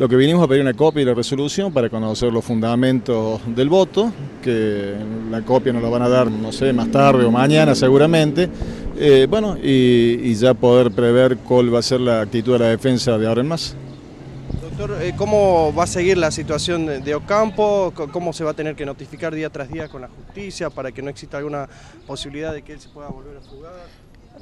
Lo que vinimos a pedir una copia de la resolución para conocer los fundamentos del voto, que la copia nos la van a dar, no sé, más tarde o mañana seguramente, eh, bueno, y, ya poder prever cuál va a ser la actitud de la defensa de ahora en más. Doctor, eh, ¿cómo va a seguir la situación de Ocampo? ¿Cómo se va a tener que notificar día tras día con la justicia para que no exista alguna posibilidad de que él se pueda volver a fugar?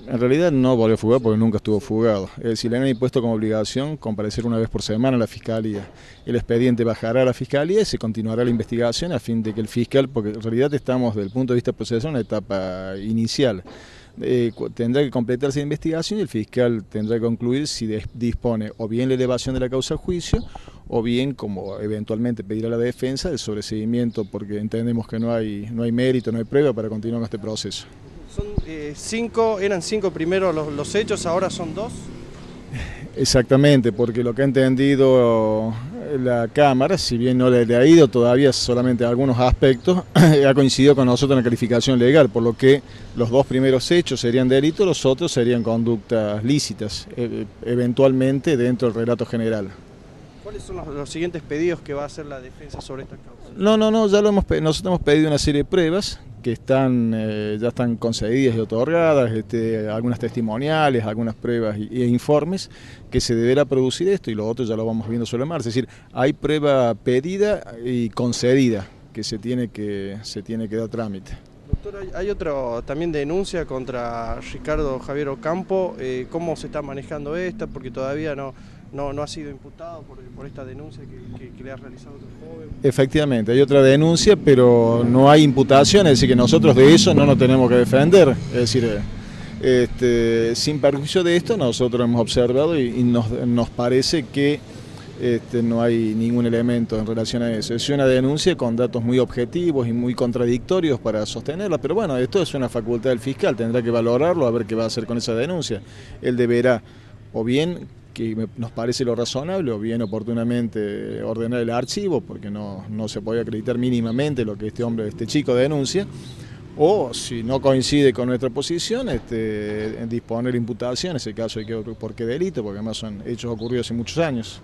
En realidad no volvió a fugar porque nunca estuvo fugado. Es decir, le han impuesto como obligación comparecer una vez por semana a la Fiscalía. El expediente bajará a la Fiscalía y se continuará la investigación a fin de que el fiscal, porque en realidad estamos desde el punto de vista procesal en una etapa inicial, eh, tendrá que completarse la investigación y el fiscal tendrá que concluir si dispone o bien la elevación de la causa a juicio o bien, como eventualmente pedirá la defensa, el sobreseguimiento porque entendemos que no hay, no hay mérito, no hay prueba para continuar con este proceso. Son eh, cinco, eran cinco primero los, hechos, ahora son dos. Exactamente, porque lo que ha entendido la Cámara, si bien no le, ha ido todavía solamente algunos aspectos, ha coincidido con nosotros en la calificación legal, por lo que los dos primeros hechos serían delitos, los otros serían conductas lícitas, e, eventualmente dentro del relato general. ¿Cuáles son los, siguientes pedidos que va a hacer la defensa sobre esta causa? No, no, no, ya lo hemos nosotros hemos pedido una serie de pruebas que están eh, ya están concedidas y otorgadas, este, algunas testimoniales, algunas pruebas e informes que se deberá producir esto y lo otro ya lo vamos viendo sobre el mar. Es decir, hay prueba pedida y concedida que se tiene que, se tiene que dar trámite. Doctor, hay otro también denuncia contra Ricardo Javier Ocampo. Eh, ¿Cómo se está manejando esta? Porque todavía no, no, no ha sido imputado por, esta denuncia que, le ha realizado otro joven. Efectivamente, hay otra denuncia, pero no hay imputación, es decir, que nosotros de eso no nos tenemos que defender. Es decir, este, sin perjuicio de esto, nosotros hemos observado y, nos, parece que este, no hay ningún elemento en relación a eso. Es una denuncia con datos muy objetivos y muy contradictorios para sostenerla, pero bueno, esto es una facultad del fiscal, tendrá que valorarlo, a ver qué va a hacer con esa denuncia. Él deberá o bien que nos parece lo razonable o bien oportunamente ordenar el archivo porque no, se puede acreditar mínimamente lo que este hombre, este chico denuncia o si no coincide con nuestra posición, este, disponer imputación, en ese caso hay que por qué delito, porque además son hechos ocurridos hace muchos años.